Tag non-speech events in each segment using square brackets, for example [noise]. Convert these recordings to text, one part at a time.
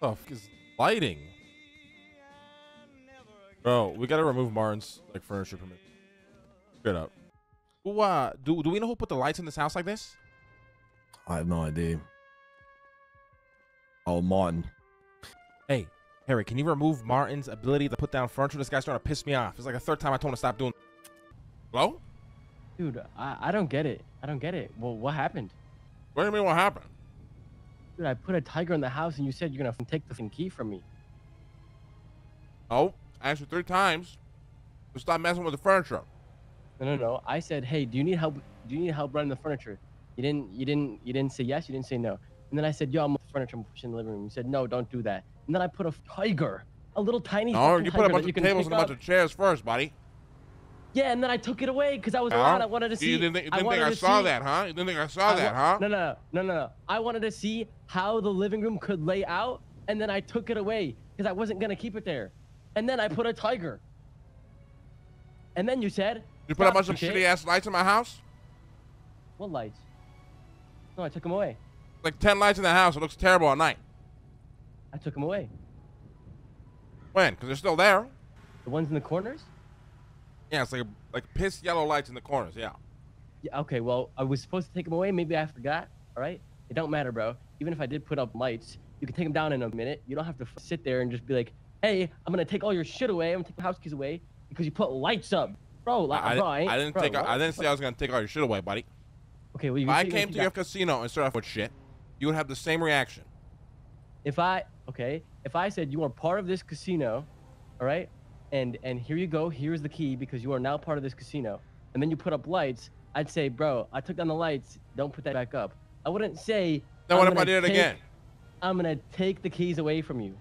the fuck is lighting? Bro, we gotta remove Martin's like furniture permit. Straight up. Who uh do do we know who put the lights in this house like this? I have no idea. Oh, Martin. Hey, Harry, can you remove Martin's ability to put down furniture? This guy's starting to piss me off. It's like the third time I told him to stop doing. Hello? Dude, I, I don't get it. I don't get it. Well, what happened? What do you mean? What happened? Dude, I put a tiger in the house and you said you're gonna take the key from me. Oh, I asked you three times to stop messing with the furniture. No, no, no. I said, hey, do you need help? Do you need help running the furniture? You didn't. You didn't. You didn't say yes. You didn't say no. And then I said, yo, I'm with the furniture. I'm pushing the living room. You said, no, don't do that. And then I put a tiger, a little tiny. No, fucking you put a bunch of tables and a bunch of chairs first, buddy. Yeah, and then I took it away because I was Huh? around. I wanted to see. You didn't think, you I didn't think I saw see- that, huh? You didn't think I saw I that, huh? No, no, no, no, no. I wanted to see how the living room could lay out, and then I took it away because I wasn't gonna keep it there. And then I put a tiger. And then you said. You put a "Stop, bunch of shitty ass lights in my house? What lights? No, I took them away. Like 10 lights in the house. It looks terrible at night. I took them away. When? Because they're still there. The ones in the corners. Yeah, it's like like piss yellow lights in the corners. Yeah. Yeah. Okay. Well, I was supposed to take them away. Maybe I forgot. All right. It don't matter, bro. Even if I did put up lights, you can take them down in a minute. You don't have to f- sit there and just be like, "Hey, I'm gonna take all your shit away. I'm gonna take the house keys away because you put lights up, bro." Like, I, bro, I, I didn't bro, take. what? I didn't say I was gonna take all your shit away, buddy. Okay. Well, you If I came you to your casino and started off with shit, you would have the same reaction. if I okay, if I said you are part of this casino, all right, and and here you go, here's the key because you are now part of this casino, and then you put up lights, I'd say, bro, I took down the lights, don't put that back up. I wouldn't say. Then "I'm what if I did it take- again? I'm gonna take the keys away from you,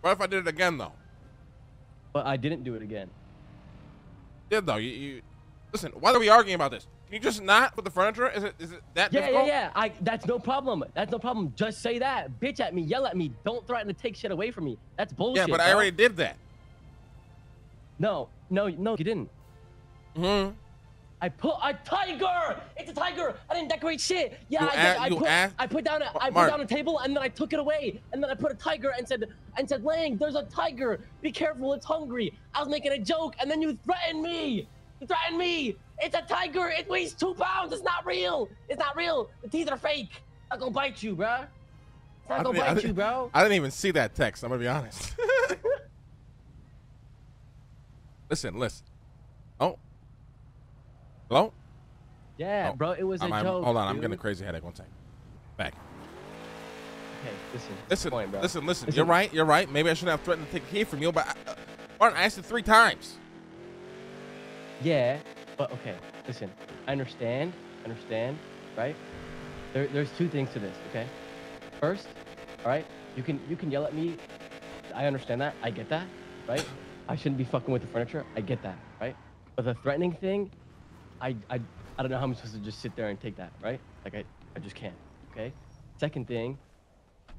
What if I did it again though? but I didn't do it again. Did though? You, you listen. Why are we arguing about this? Can you just not put the furniture? Is it is it that Yeah, difficult? yeah, yeah. I that's no problem. That's no problem. Just say that. Bitch at me, yell at me. Don't threaten to take shit away from me. That's bullshit. Yeah, but I already did that. No, no, no, you didn't. Hmm. I put a tiger. It's a tiger. I didn't decorate shit. Yeah, You I. I put I put down a, I put down a table and then I took it away and then I put a tiger and said and said Lang, there's a tiger. Be careful, it's hungry. I was making a joke and then you threatened me. You threatened me. It's a tiger. It weighs two pounds. It's not real. It's not real. The teeth are fake. Not gonna bite you, bruh. I not gonna bite you, bro. I didn't even see that text. I'm gonna be honest. [laughs] listen, listen. Oh. Hello. Yeah, Oh, bro. It was a I'm- I'm- joke. hold on, I'm dude. getting a crazy headache. One second. Back. Okay, listen. Listen, point, bro. listen, listen, Listen. You're right. You're right. Maybe I shouldn't have threatened to take a key from you, but I, uh, Martin, I asked it three times. Yeah, but okay, listen. I understand, understand, right? There, there's two things to this, okay? First, all right, you can you can yell at me. I understand that. I get that, right? I shouldn't be fucking with the furniture. I get that, right? But the threatening thing, I I, I don't know how I'm supposed to just sit there and take that, right? Like I, I just can't. Okay. Second thing,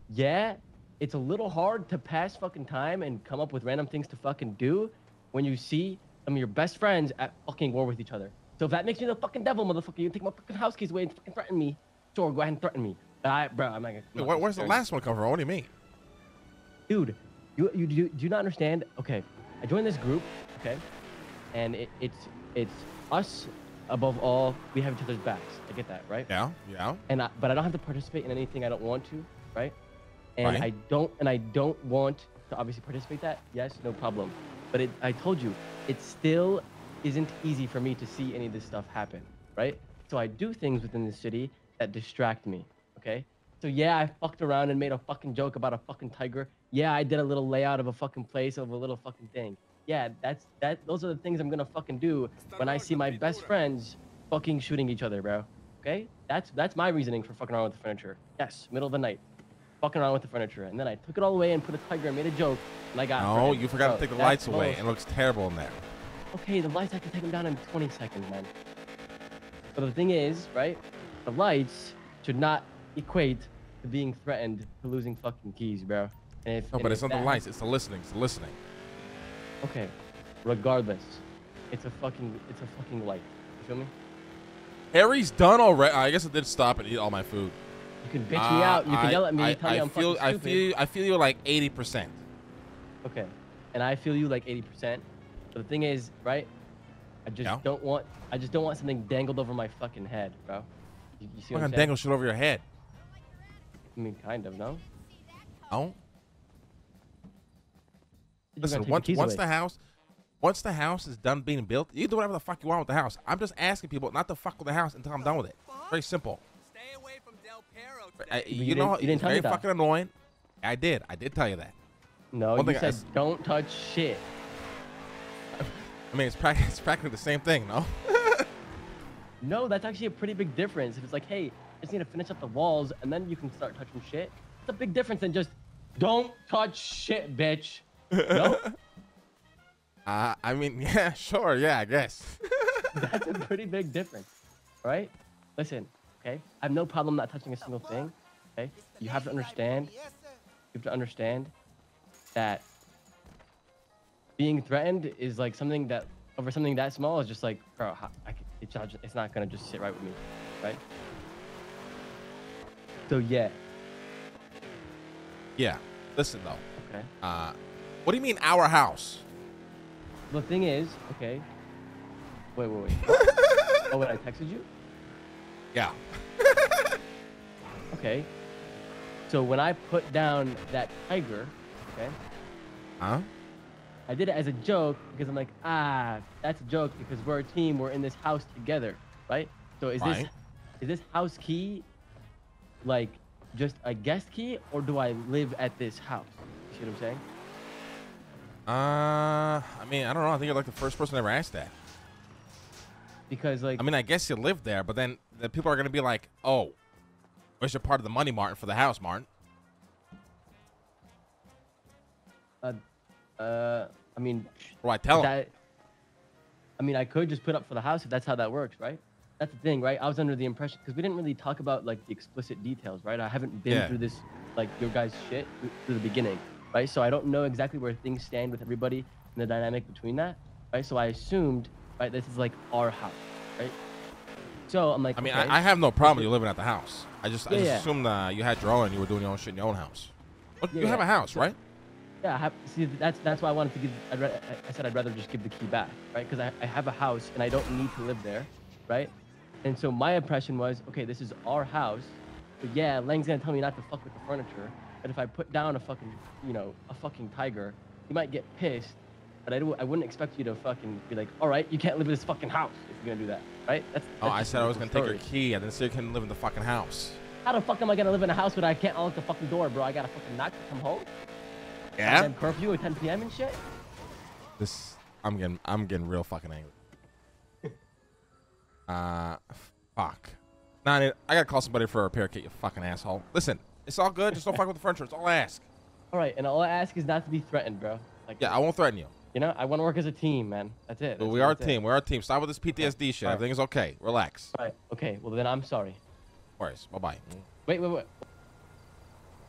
yeah, it's a little hard to pass fucking time and come up with random things to fucking do when you see some of your best friends at fucking war with each other. So if that makes me the fucking devil, motherfucker, you take my fucking house keys away and fucking threaten me. Sure, go ahead and threaten me. But I, bro, I'm not gonna. I'm Wait, not where- gonna where's the last one come from? What do you mean? dude you you do, do you not understand okay i joined this group okay and it, it's it's us above all we have each other's backs. I get that right? Yeah, yeah. and I, but i don't have to participate in anything i don't want to right? And Right. i don't and i don't want to obviously participate that yes no problem. But it i told you it still isn't easy for me to see any of this stuff happen right? So i do things within the city that distract me okay so yeah, I fucked around and made a fucking joke about a fucking tiger. Yeah, I did a little layout of a fucking place of a little fucking thing. Yeah, that's that. Those are the things I'm gonna fucking do when I see my best friends fucking shooting each other, bro. Okay, that's that's my reasoning for fucking around with the furniture. Yes, middle of the night, fucking around with the furniture, and then I took it all away and put a tiger and made a joke, and I got. No, you forgot Bro, to take the lights away, it looks terrible in there. Okay, the lights I can take them down in 20 seconds, man. But the thing is, right? The lights should not equate to being threatened to losing fucking keys, bro. And if, No, but it's not the lights. It's the listening. It's the listening. Okay, regardless, it's a fucking, it's a fucking light. You feel me? Harry's done already. I guess it did stop and eat all my food. You can bitch me Uh, out. You can I- yell at me. I, tell I me I'm feel, fucking I stupid. feel, I feel you like eighty percent. Okay. And I feel you like 80%. But the thing is, right? I just Yeah. don't want I just don't want something dangled over my fucking head, bro. You, you see I'm what I'm gonna saying? dangle shit over your head. I mean, kind of, no? Oh, You're listen. Once, once away. the house, once the house is done being built, you do whatever the fuck you want with the house. I'm just asking people not to fuck with the house until I'm done with it. Very simple. Stay away from Del Perro I, uh, you, you know, didn't- you didn't it's tell me very that. fucking annoying. I did. I did tell you that. No, one you thing I said don't touch shit. [laughs] I mean, it's, prac- it's practically the same thing, no? [laughs] No, that's actually a pretty big difference. If it's like, hey, just need to finish up the walls and then you can start touching shit. It's a big difference than just don't touch shit, bitch. No, [laughs] Uh, I mean, [laughs] yeah, sure, yeah, I guess. [laughs] that's a pretty big difference, right? Listen, okay, I have no problem not touching a single thing. Okay, you have to understand. You have to understand that being threatened is like something that over something that small is just like, bro, I, c- it's not, it's not gonna just sit right with me, right? So yeah, yeah. Listen though. okay. Uh, what do you mean our house? The thing is, okay. Wait, wait, wait. [laughs] oh, wait, I texted you. Yeah. [laughs] Okay. So when I put down that tiger, okay, Huh? I did it as a joke because I'm like, ah, that's a joke because we're a team. We're in this house together, right? So is this is this house key like just a guest key, or do I live at this house? You see what I'm saying? Uh, I mean, I don't know. I think you're like the first person to ever asked that. Because like, I mean, I guess you live there, but then the people are gonna be like, "Oh, where's your part of the money, Martin, for the house, Martin?" uh, uh, I mean, I tell 'em? I mean, I could just put up for the house if that's how that works, right? That's the thing, right? I was under the impression because we didn't really talk about like the explicit details, right? I haven't been Yeah. through this like your guys' shit th- through the beginning, right? So I don't know exactly where things stand with everybody and the dynamic between that, right? So I assumed, right, this is like our house, right? So I'm like, I mean, okay. I, I have no problem with you living at the house. I just, I just yeah. assumed uh, you had your own and you were doing your own shit in your own house. Yeah, you have a house, right? Yeah, I have, see, that's that's why I wanted to give. I'd, ra- I- I said I'd rather just give the key back, right? Because I, I have a house and I don't need to live there, right? And so my impression was, okay, this is our house, but yeah, Lang's gonna tell me not to fuck with the furniture. But if I put down a fucking, you know, a fucking tiger, he might get pissed. But I, do, I wouldn't expect you to fucking be like, all right, you can't live in this fucking house if you're gonna do that, right? That's. Oh, I said I was gonna different take your key. and didn't say you can't live in the fucking house. How the fuck am I gonna live in a house when I can't unlock the fucking door, bro? I gotta fucking knock to come home. Yeah. And curfew at 10 p.m. and shit. This, I'm getting, I'm getting real fucking angry. Uh, fuck. Nah, I, gotta call somebody for a repair kit. You fucking asshole. Listen, it's all good. Just don't fuck with the furniture. It's all I ask. All right, and all I ask is not to be threatened, bro. Like, Yeah, I won't threaten you. you know, I want to work as a team, man. That's it. But That's we are a it. team. We're a team. Stop with this PTSD shit. Alright. Everything is okay. Relax. All right, okay. Well, then I'm sorry. No worries. Bye bye. Wait, wait, wait.